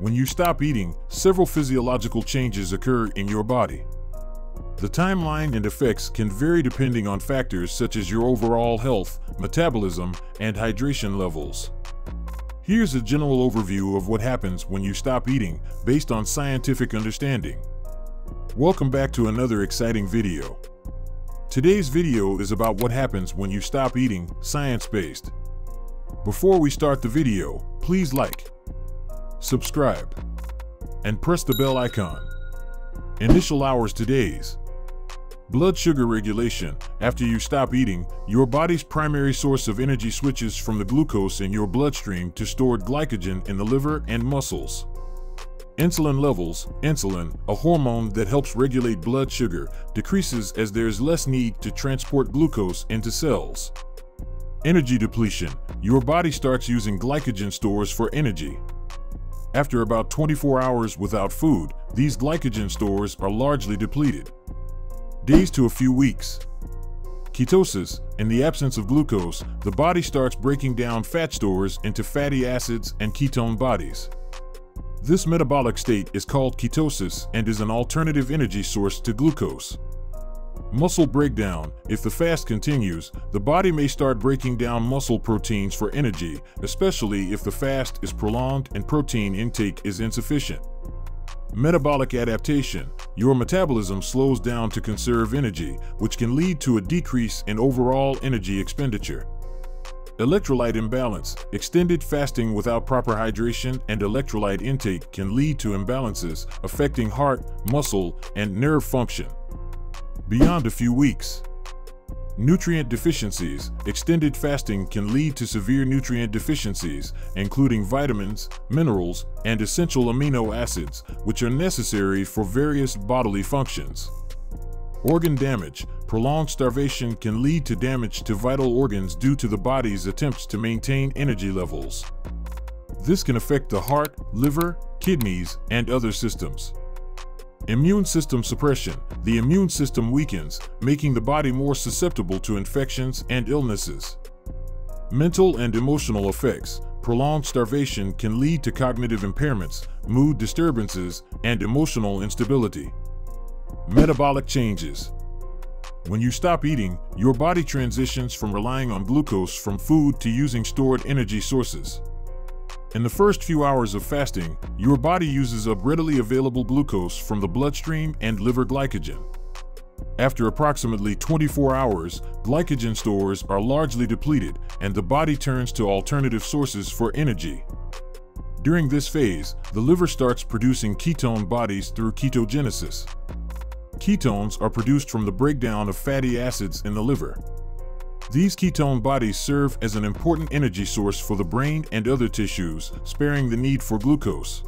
When you stop eating, several physiological changes occur in your body. The timeline and effects can vary depending on factors such as your overall health, metabolism, and hydration levels. Here's a general overview of what happens when you stop eating based on scientific understanding. Welcome back to another exciting video. Today's video is about what happens when you stop eating, science-based. Before we start the video, please like, subscribe, and press the bell icon. Initial hours to days. Blood sugar regulation. After you stop eating, your body's primary source of energy switches from the glucose in your bloodstream to stored glycogen in the liver and muscles. Insulin levels, insulin, a hormone that helps regulate blood sugar, decreases as there is less need to transport glucose into cells. Energy depletion, your body starts using glycogen stores for energy. After about 24 hours without food, these glycogen stores are largely depleted. Days to a few weeks. Ketosis, in the absence of glucose, the body starts breaking down fat stores into fatty acids and ketone bodies. This metabolic state is called ketosis and is an alternative energy source to glucose. Muscle breakdown. If the fast continues, the body may start breaking down muscle proteins for energy, especially if the fast is prolonged and protein intake is insufficient. Metabolic adaptation. Your metabolism slows down to conserve energy, which can lead to a decrease in overall energy expenditure. Electrolyte imbalance. Extended fasting without proper hydration and electrolyte intake can lead to imbalances affecting heart, muscle, and nerve function. Beyond a few weeks. Nutrient deficiencies. Extended fasting can lead to severe nutrient deficiencies, including vitamins, minerals, and essential amino acids, which are necessary for various bodily functions. Organ damage. Prolonged starvation can lead to damage to vital organs due to the body's attempts to maintain energy levels. This can affect the heart, liver, kidneys, and other systems. Immune system suppression. The immune system weakens, making the body more susceptible to infections and illnesses. Mental and emotional effects. Prolonged starvation can lead to cognitive impairments, mood disturbances, and emotional instability. Metabolic changes. When you stop eating, your body transitions from relying on glucose from food to using stored energy sources. In the first few hours of fasting, your body uses up readily available glucose from the bloodstream and liver glycogen. After approximately 24 hours, glycogen stores are largely depleted and the body turns to alternative sources for energy. During this phase, the liver starts producing ketone bodies through ketogenesis. Ketones are produced from the breakdown of fatty acids in the liver. These ketone bodies serve as an important energy source for the brain and other tissues, sparing the need for glucose.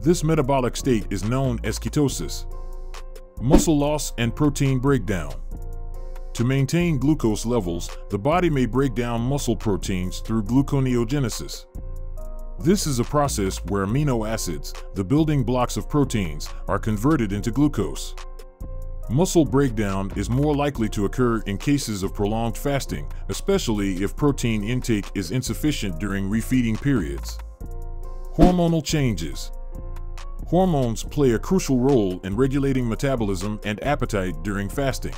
This metabolic state is known as ketosis. Muscle loss and protein breakdown. To maintain glucose levels, the body may break down muscle proteins through gluconeogenesis. This is a process where amino acids, the building blocks of proteins, are converted into glucose. Muscle breakdown is more likely to occur in cases of prolonged fasting, especially if protein intake is insufficient during refeeding periods. Hormonal changes. Hormones play a crucial role in regulating metabolism and appetite during fasting.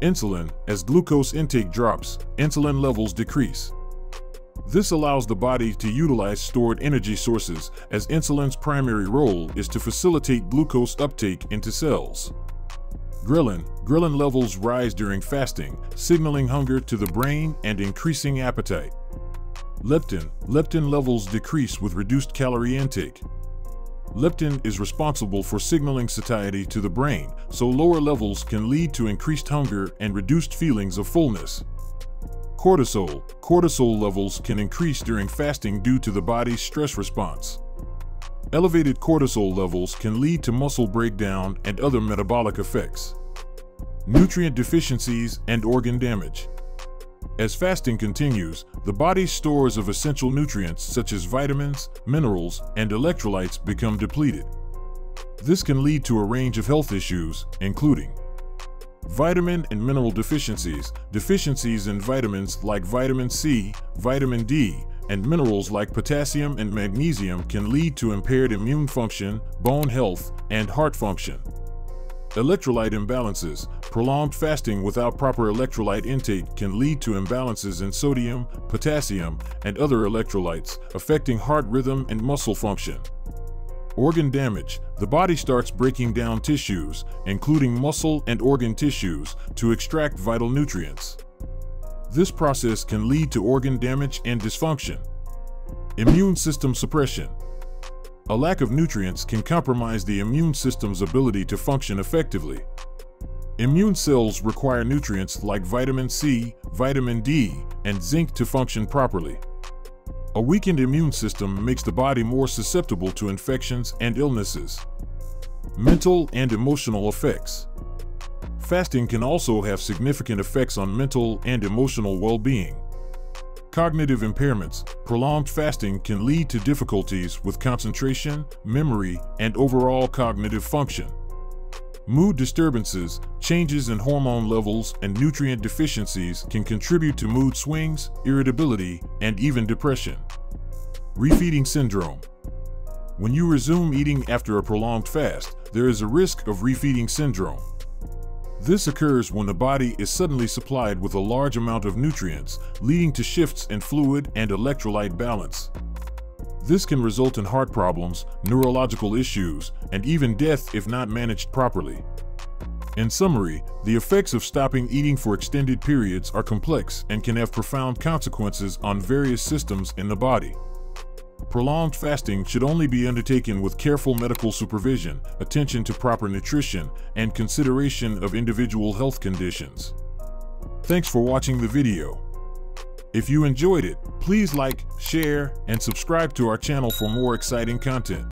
Insulin, as glucose intake drops, insulin levels decrease. This allows the body to utilize stored energy sources as insulin's primary role is to facilitate glucose uptake into cells. Ghrelin. Ghrelin levels rise during fasting, signaling hunger to the brain and increasing appetite. Leptin. Leptin levels decrease with reduced calorie intake. Leptin is responsible for signaling satiety to the brain, so lower levels can lead to increased hunger and reduced feelings of fullness. Cortisol. Cortisol levels can increase during fasting due to the body's stress response. Elevated cortisol levels can lead to muscle breakdown and other metabolic effects. Nutrient deficiencies and organ damage. As fasting continues, the body's stores of essential nutrients such as vitamins, minerals, and electrolytes become depleted. This can lead to a range of health issues, including vitamin and mineral deficiencies, deficiencies in vitamins like vitamin C, vitamin D, and minerals like potassium and magnesium can lead to impaired immune function, bone health, and heart function. Electrolyte imbalances. Prolonged fasting without proper electrolyte intake can lead to imbalances in sodium, potassium, and other electrolytes, affecting heart rhythm and muscle function. Organ damage. The body starts breaking down tissues, including muscle and organ tissues, to extract vital nutrients. This process can lead to organ damage and dysfunction. Immune system suppression. A lack of nutrients can compromise the immune system's ability to function effectively. Immune cells require nutrients like vitamin C, vitamin D, and zinc to function properly. A weakened immune system makes the body more susceptible to infections and illnesses. Mental and emotional effects. Fasting can also have significant effects on mental and emotional well-being. Cognitive impairments. Prolonged fasting can lead to difficulties with concentration, memory, and overall cognitive function. Mood disturbances, changes in hormone levels, and nutrient deficiencies can contribute to mood swings, irritability, and even depression. Refeeding syndrome. When you resume eating after a prolonged fast, there is a risk of refeeding syndrome. This occurs when the body is suddenly supplied with a large amount of nutrients, leading to shifts in fluid and electrolyte balance. This can result in heart problems, neurological issues, and even death if not managed properly. In summary, the effects of stopping eating for extended periods are complex and can have profound consequences on various systems in the body. Prolonged fasting should only be undertaken with careful medical supervision, attention to proper nutrition, and consideration of individual health conditions. Thanks for watching the video. If you enjoyed it, please like, share, and subscribe to our channel for more exciting content.